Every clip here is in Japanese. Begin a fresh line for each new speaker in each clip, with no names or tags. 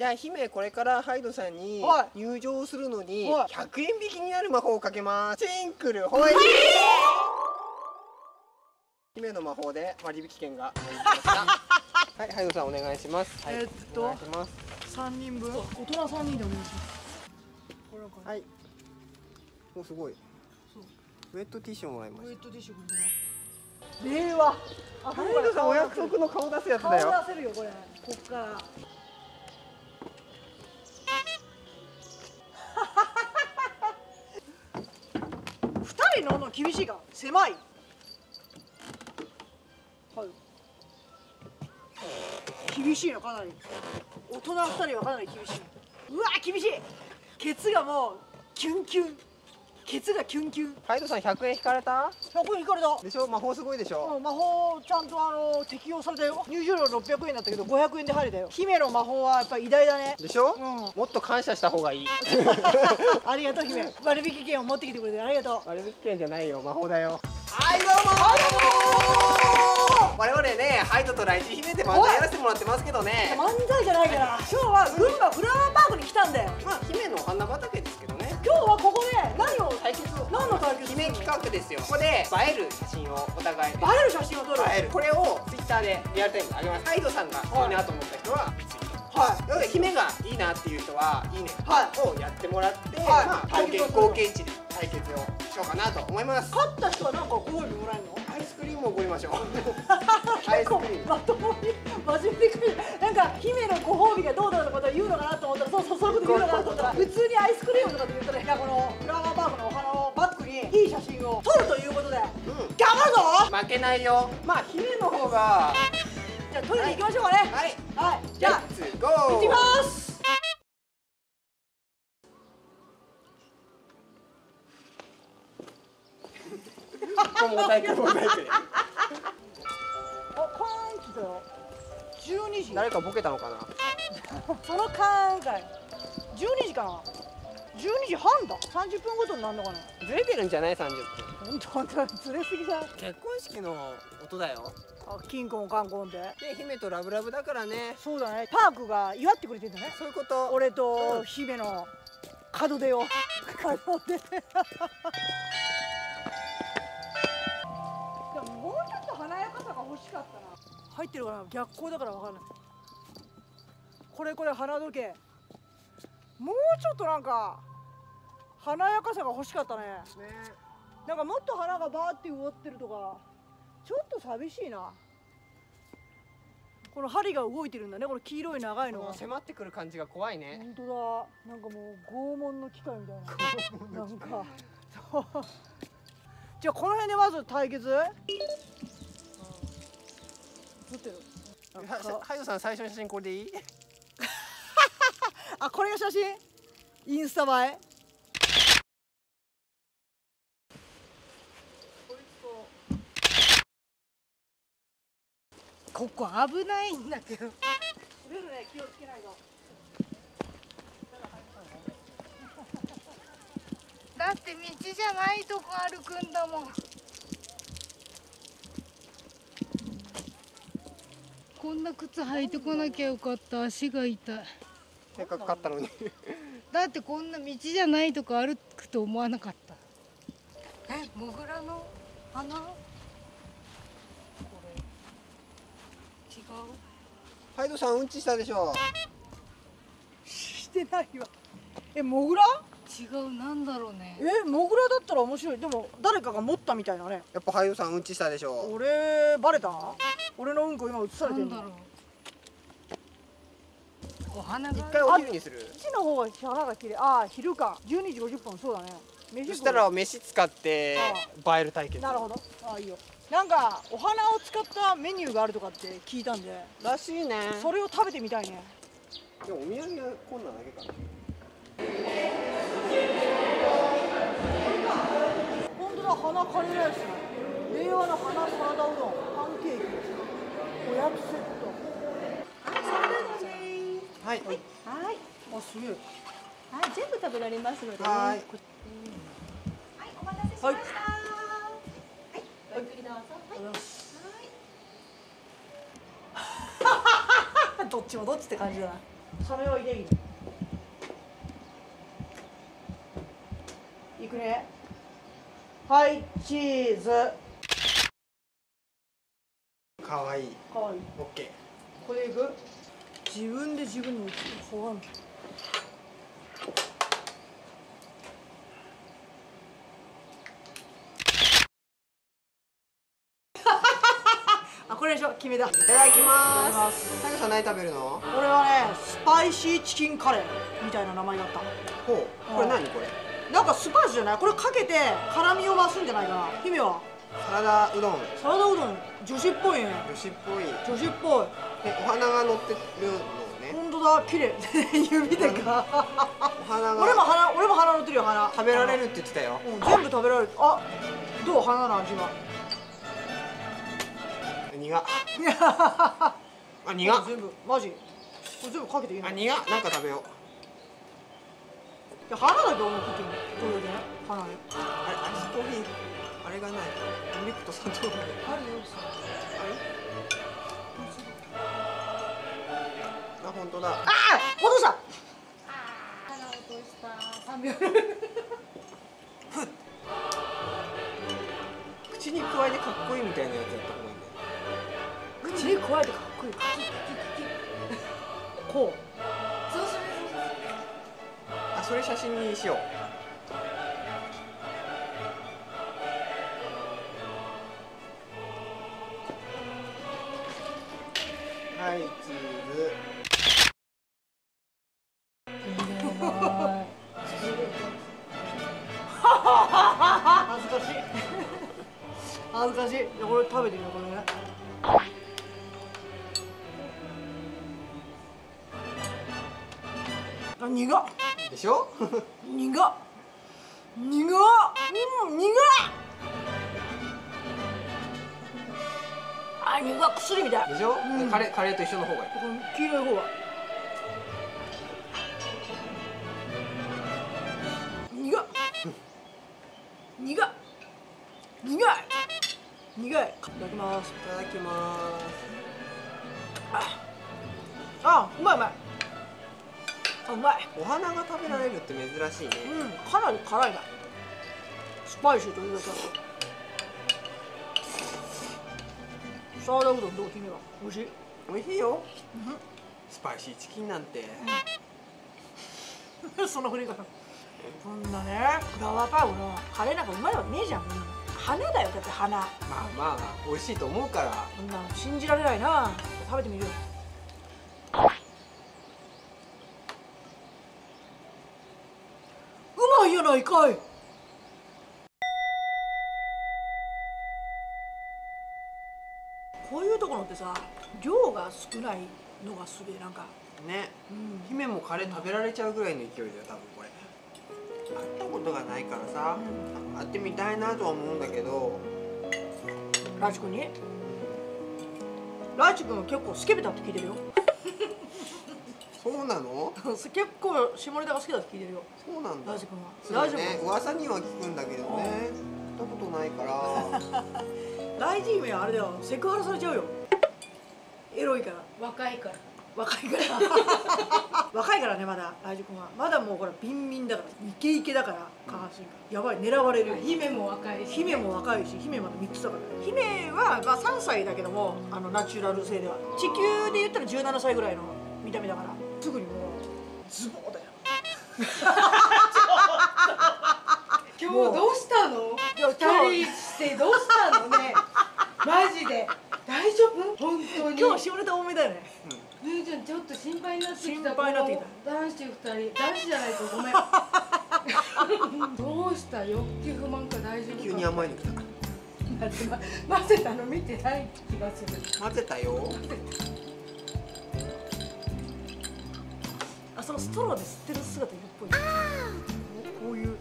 じゃあ姫これからハイドさんに
は
入場するのに
はい。
100円引きになる魔法をかけます。シンクルホイ姫の魔法で割引券が。はいハイドさんお願いします。はい。
えーっと三人分？大人三人でお願いします。
はい。おすごい。ウェットティッシュもらいまし
ウェットティッシュこれね令和。
ハイドさんお約束の顔出すやつだよ。
顔出せるよこれ。こっから二人乗るの厳しいか狭いはい厳しいのかなり大人二人はかなり厳しいうわ厳しいケツがもうキュンキュンケツがキュンキュン。
ハイドさん100円引かれた？
ここに行かれた。
でしょ？魔法すごいでしょ？
うん魔法ちゃんとあの適用されたよ。入場料600円だったけど500円で入れたよ。姫の魔法はやっぱ偉大だね。
でしょ？
うん。
もっと感謝した方がいい。
ありがとう姫。割引券を持ってきてくれてありがとう。
割引券じゃないよ。魔法だよ。はいどうも。我々ねハイドとライチ姫で漫才やらせてもらってますけどね。
漫才じゃないから。今日は群馬フラワーパークに来たんだよ。
まあ姫のお花畑ですけどね。
今日はここで何を
対決を
何の対決
姫企画ですよ。ここで映える写真をお互い
映える写真を撮る。
映える。これをツイッターでリアルタイムで上げます。ハイドさんがいいなと思った人は
はい。
なので姫がいいなっていう人はいいね。
はい。
をやってもらって、
はい。
まあ、合計合計値で対決をしようかなと思います。
勝った人はなんかご褒美もらえるの？
アイスクリームをおごりましょう。
結構まともに。真面目になんか姫のご褒美がどうだとを言うのかなと思ったらそうそうそういうこと言うのかなと思ったら 普通にアイスクリームとかって言ったら
けないよ。まあ姫の方が。
じゃあ撮りに行きましょうかね。
はい。
はい。じゃあ行きます。
重たい重たい
あカーン来たよ12時
誰かボケたのかな？
そのカーンかい12時かな？12時半だ。30分ごとになるのかな
ずれてるんじゃない？30分
本当本当ずれすぎじゃん
結婚式の音だよ。
あキンコンカンコンって
で姫とラブラブだからね。
そうだね。パークが祝ってくれてんだね。
そういうこと。
俺
う
と
ん。
姫の門出を。門出でももうちょっと華やかさが欲しかったな。入ってるかな逆光だから分かんない。これこれ花時計。もうちょっとなんか華やかさが欲しかったね。
ね
なんかもっと花がバーって植わってるとかちょっと寂しいな。この針が動いてるんだねこの黄色い長いのが
迫ってくる感じが怖いね。
本当だ。なんかもう拷問の機械みたいな。なんか。じゃあこの辺でまず対決？撮ってる
ハイドさん最初の写真これでいい？
あこれが写真？インスタ映え？ここ危ないんだけど。滑るね気をつけないと
だって道じゃないとこ歩くんだもん。こんな靴履いてこなきゃよかった。足が痛い。
せっかく買ったのに。
だってこんな道じゃないとこ歩くと思わなかったえモグラの花これ違う
ハイドさんうんちしたでしょ
してないわ。えモグラ？
違うなんだろうね。
えモグラだったら面白い。でも誰かが持ったみたいなね。
やっぱハイドさんうんちしたでしょ
俺バレた？俺のうんこ今映されてる
んだろう。お花が。
一回お昼にする？
こっちの方が花が綺麗ああ昼か。12時50分そうだね。飯
そしたら飯使って映える対決。
なるほど。ああいいよなんかお花を使ったメニューがあるとかって聞いたんで
らしいね。
それを食べてみたいね。
でもお土産はこんなんだけかな
本当だ花カレーライス令和の花サラダうどん。パンケーキ。おやつセット。
はい。
はい、
あすげえ。
はい、全部食べられますので、ね。
はい。
はい、お待たせしました。はい、ごゆっくりどうぞ。はい。
どっちもどっちって感じだな。サメは入れいいくね。はいチーズ。
かわいい。
かわいい。
オッケ
これいく？自分で自分にほがんあ決めたいた
だきま
す。
タイさん何食べるの？
これはねスパイシーチキンカレーみたいな名前だった。
ほう。これ何これ？
なんかスパイスじゃない？これかけて辛みを増すんじゃな。いかな姫は？
サラダうどん。
サラダうどん。女子っぽいね。
女子っぽい。
女子っぽい。
えお花が乗ってるのね。
本当だ。綺麗。指でか。
お花が。
俺も鼻俺も鼻乗ってるよ鼻。
食べられるって言ってたよ。
うん全部食べられる。あどう？鼻の味は
苦っ。あ苦っ。
全部マジ。これ全部かけていいの？
あ
い
苦っ。なんか食べよう。
や鼻だけ俺もかけるのこれだけね鼻で
あれアイスコーヒー。あれがない。ミルクと砂糖。がない
あるよ
あ本当だ。
あ落とした。
鼻落とした。三秒。
口に加えてかっこいいみたいなやつやった方がいいんだよ
口に加えてかっこいいこう
そうそれそう
あそれ写真にしようはいチーズでしょ？
苦っ。苦っ。うん苦っ。あ苦っ。薬みたい。
でしょ、
うん。
カレーカレーと一緒の方がいい。
黄色い方が苦っ。苦っ。苦い。苦い。いただきます。
いただきます。
あうまいうまい。あうまい。
お花が食べられるって珍しいね、
うん。かなり辛いな。スパイシーというかサラダうどんどう君は美味しい。
美味しいよ、スパイシーチキンなんて、
その振り方。こんなねフラワーパウのカレーなんかうまいわけねえじゃん。花だよだって花。
まあまあ美味しいと思うから。
こんなの信じられないな。食べてみるようまいかいこういうところってさ量が少ないのがすげえなんか。
ね。
うん
姫もカレー食べられちゃうぐらいの勢いだよ多分これ。会ったことがないからさ、会ってみたいなとは思うんだけど。
ライチ君に？ライチ君は結構スケベだって聞いてるよ
そうなの？
結構下ネタが好きだって聞いてるよ。
そうなんだ。
ライチ君は。
そうだね。噂には聞くんだけどね。行ったことないから。
大事姫はあれだよ。セクハラされちゃうよ。エロいから。
若いから。
若いから。若いからねまだ。大樹君は。まだもうほらビンビンだから。イケイケだから。下半身が。やばい。狙われるよ。
姫も若いし。
姫も若いし。姫まだ3つだから。姫は、まあ、3歳だけどもあのナチュラル性では。地球で言ったら17歳ぐらいの見た目だからすぐにもうズボーだよ。
今日どうしたの？二人してどうしたのね？マジで。大丈夫？本当に。
今日下ネタ多めだよね。
姉ちゃんちょっと心配になってきた。
心配になってきた。
この男子二人男子じゃないとごめん。どうした？欲求不満か大丈夫か。
急に甘いの来た。
混ぜたの見てない気がする。
混ぜたよ。
あそのストローで吸ってる姿いるっぽい。こういう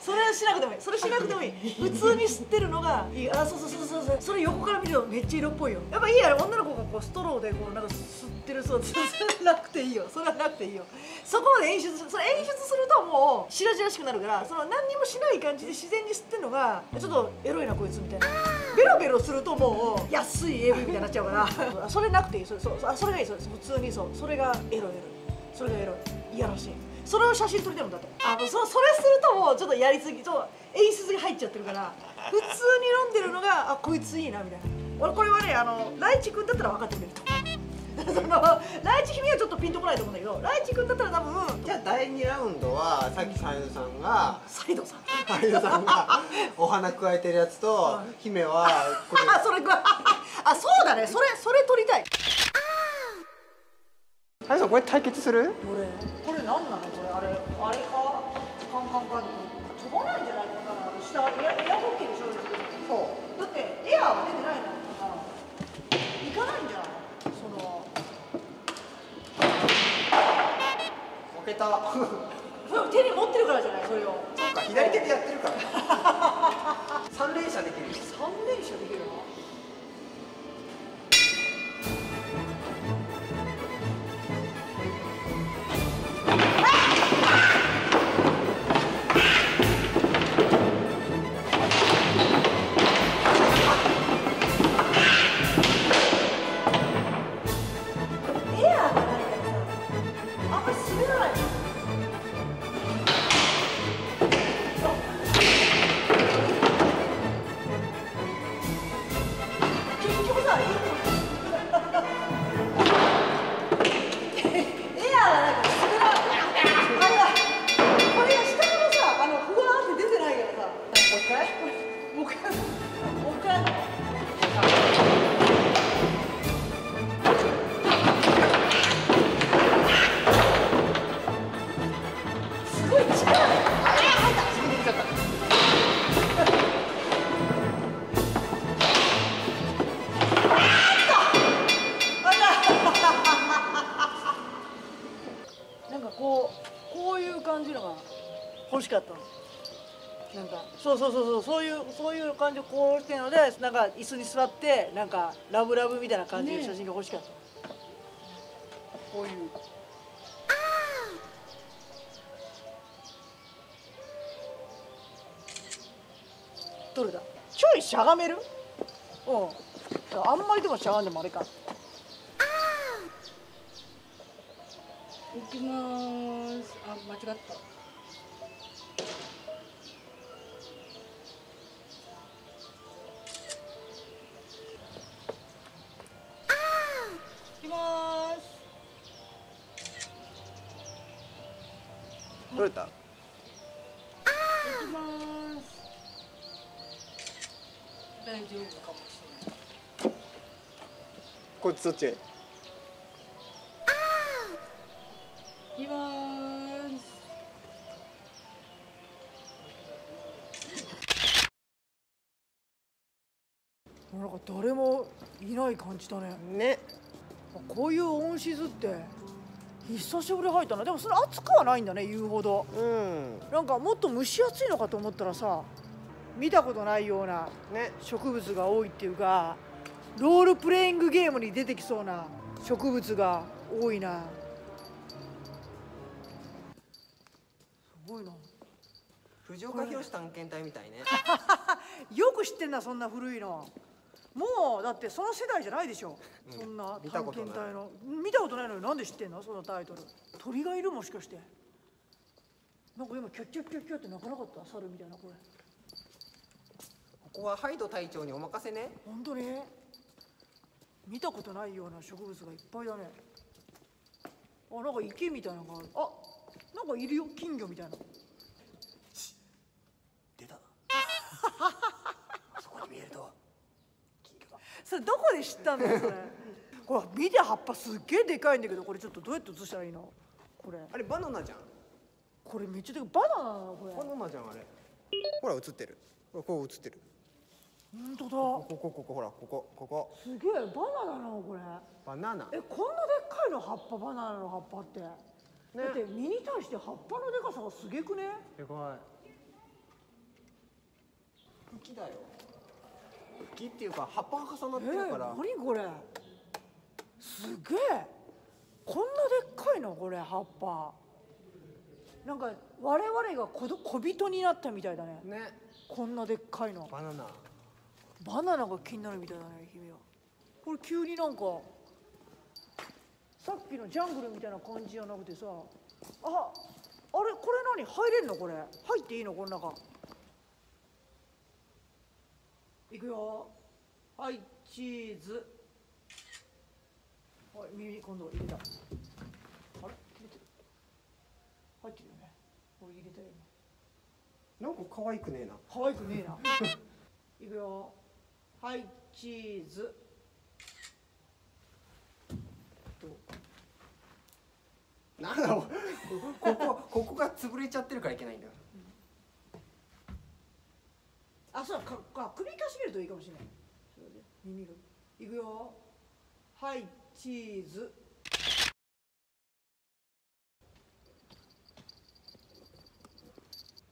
それはしなくてもいい。それしなくてもいい。普通に吸ってるのがいい。あそうそうそうそうそう。それ横から見るとめっちゃ色っぽいよ。やっぱいいやろ女の子がこうストローでこうなんか吸ってるそうそれなくていいよ。それはなくていいよ。そこまで演出するそれ演出するともう白々しくなるからその何にもしない感じで自然に吸ってるのがちょっとエロいなこいつみたいなベロベロするともう安い AV みたいになっちゃうからそれなくていい。それそそれがいい。それ普通にそう。それがエロエロそれがエロい。いやらしい。それを写真撮りたいもんだと。あもうそそれするともうちょっとやりすぎそう演出が入っちゃってるから普通に飲んでるのがあこいついいなみたいな。俺これはねあのライチ君だったら分かってくれると そのライチ君はちょっとピンとこないと思うんだけどライチ君だったら多分
じゃあ第2ラウンドはさっきサイドさんが
サイドさん。
サイドさんがお花加えてるやつと姫はこれ。
あそれかあそうだね。それそれ撮りたい。
サイドさんこれ対決する？
これこれ何なの？これあれあれか？カンカンカン飛ばないんじゃないのかな下エアエアホッケーでしょそうだってエアは出てないのかな行かないんじゃないその
負けた。
それ手に持ってるからじゃないそれを。
そうか左手でやってるから。三連射できる。よ
3連射できる？いう感じのが欲しかったの。なんかそうそうそうそうそういうそういう感じでこうしてるのでなんか椅子に座ってなんかラブラブみたいな感じの写真が欲しかった。こういう。どれだ？ちょいしゃがめる？うんあんまりでもしゃがんでもあれか
行きますあ間違った
いきます
取れた
行きます大丈夫かもしれない
こっちそっち
い感じだね。
ね。
こういう音質って久しぶりに入ったな。でもそれ暑くはないんだね言うほど。
うん。
なんかもっと蒸し暑いのかと思ったらさ見たことないような
ね。
植物が多いっていうかロールプレイングゲームに出てきそうな植物が多いな。すごいな。
藤岡弘探検隊みたいね。
よく知ってんなそんな古いのもうだってその世代じゃないでしょ、
うん。
そんな探検隊の。見たことないのに。なんで知ってんの？そのタイトル。鳥がいるもしかして。なんか今キャッキャッキャッキャって鳴かなかった？猿みたいなこれ
ここはハイド隊長にお任せね。
本当に？見たことないような植物がいっぱいだね。あなんか池みたいなのがある。あなんかいるよ。金魚みたいな
出たあそこに見えると金魚だ
それどこで知ったんだよそれ。ほら見て葉っぱすっげえでかいんだけどこれちょっとどうやって写したらいいの？これ。
あれバナナじゃん。
これめっちゃでかいバナナなのこれ。
バナナじゃんあれ。ほら映ってる。これこう映ってる。
本当
こ
だ。
ここここほらここ。ここ
すげえバナナなのこれ。
バナナ。
えこんなでっかいの葉っぱバナナの葉っぱって、だって実に対して葉っぱのでかさがすげえくね？
すごい。茎だよ茎っていうか葉っぱが重な
えー、
ってるから、
何これ。すげえ。こんなでっかいのこれ葉っぱ。なんか我々が小ど小人になったみたいだね。
ね。
こんなでっかいの。
バナナ。
バナナが気になるみたいだね君は。これ急になんかさっきのジャングルみたいな感じじゃなくてさ。ああれこれ何？入れんのこれ？入っていいの？この中いくよ。はいチーズ。はい耳今度入れた。あれ？入れてる。入ってるよね。これ入れたよ今
なんか可愛くねえな。
可愛くねえな。いくよ。はいチーズ。
なんだろう。ここここが潰れちゃってるからいけないんだよ
あそうかか首かしげるといいかもしれないそれで耳が。いくよ。はいチーズ。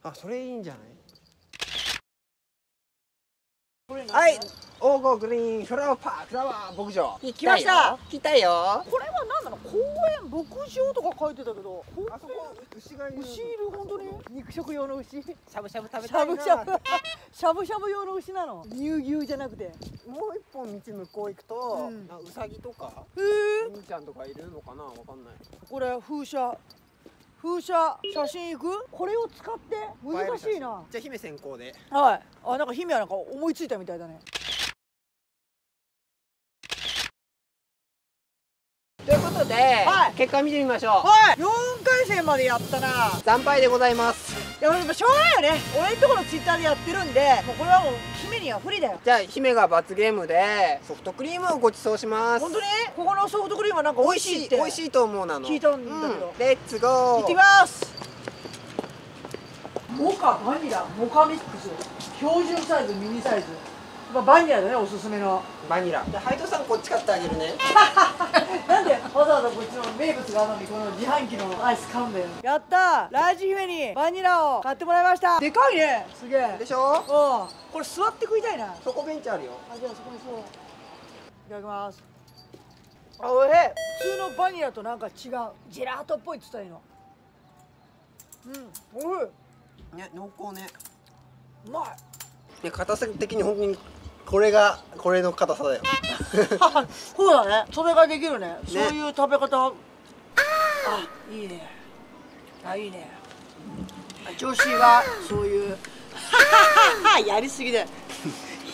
あそれいいんじゃない？はいオーゴーグリーンフラワーパークフラワー牧場。
来ました。
来たよ。
これは何なの？公園牧場とか書いてたけど本
あそこ牛がいる
牛いる？本当に？肉食用の牛。し
しゃぶしゃぶ食べ
ゃ
たいな。
ぶしゃぶ。しゃぶしゃぶ用の牛なの？乳牛じゃなくて。へ
もう一本道向こう行くと、
うん。
なんかウサギとか
え
兄ちゃんとかいるのかな？わかんない。
これ風車。風車写真いく？これを使って？難しいな。
じゃあ姫先行で。
はい。あなんか姫はなんか思いついたみたいだね
ことで、
はい。
結果見てみましょう。
はい。4回戦までやったな。
惨敗でございます。
いややっぱしょうがないよね。俺んとこのツイッターでやってるんでもうこれはもう姫には不利だよ。
じゃあ姫が罰ゲームでソフトクリームをご馳走します。
本当に？ここのソフトクリームはなんか
美味しい
美味しいって
美味しいと思うなの。
聞いたんだけど。
うん。レッツゴー。
行ってきます。モカバニラモカミックス。標準サイズミニサイズまあバニラだねおすすめの。
バニラ。じゃあハイドさんこっち買ってあげるね。
なんでわざわざこっちの名物があるのにこの自販機のアイス買うんだよ。やったー。ライチ姫にバニラを買ってもらいました。でかいね。すげえ。
でしょ？
う。んこれ座って食いたいな。
そこベンチあるよ。
あじゃあそこにそう。いただきます。あおいしい。普通のバニラとなんか違う。ジェラートっぽいって言ったらいいの。うんおい
ね濃厚ね。
うまい。
ね硬さ的に本当にこれがこれの硬さだよ。
そうだね。それができるね。そういう食べ方。あいいね。あいいね。女子はそういう。やりすぎだよ。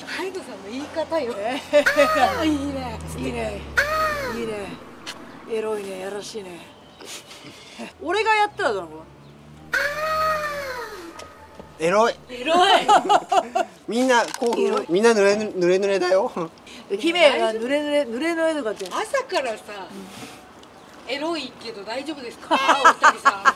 ハイドさんの言い方よ。
え。
いいね。
いいね。いいね。エロいね。やらしいね。俺がやったらどうなの？
エロい。
エロい。
みんな興奮みんな濡れ濡れ濡れだよ。
姫が濡れ濡れ濡れ濡れとかって。
朝からさエロいけど大丈夫ですか？お二人さん。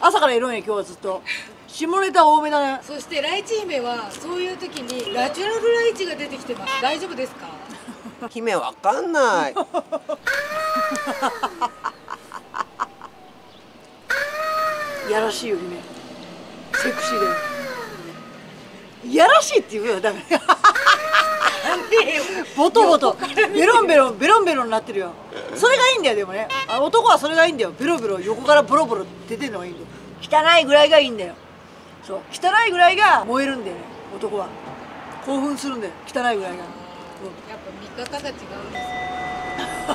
朝からエロいね今日はずっと。下ネタ多めだね。
そしてライチ姫はそういう時にナチュラルライチが出てきてます。大丈夫ですか？
姫わかんない。
やらしいよ姫。セクシーだよやらしいって言うよだから。ボトボト。ベロンベロンベロンベロンになってるよ。それがいいんだよでもね。あ男はそれがいいんだよ。ベロベロ横からボロボロ出てるのがいいんだよ。汚いぐらいがいいんだよ。そう。汚いぐらいが燃えるんだよね男は。興奮するんだよ汚いぐらいが、うん。
やっぱ見方が違うんです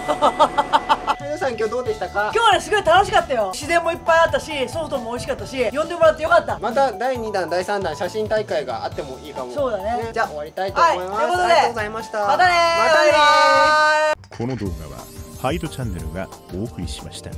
よ
皆さん今日どうでしたか？
今日はねすごい楽しかったよ。自然もいっぱいあったしソフトも美味しかったし呼んでもらってよかった。
また第2弾第3弾写真大会があってもいいかも。
そうだね
じゃあ終わりたいと思います、
はいということで
ありがとうございました。
またねー。
またねー。
この動画はハイドチャンネルがお送りしました。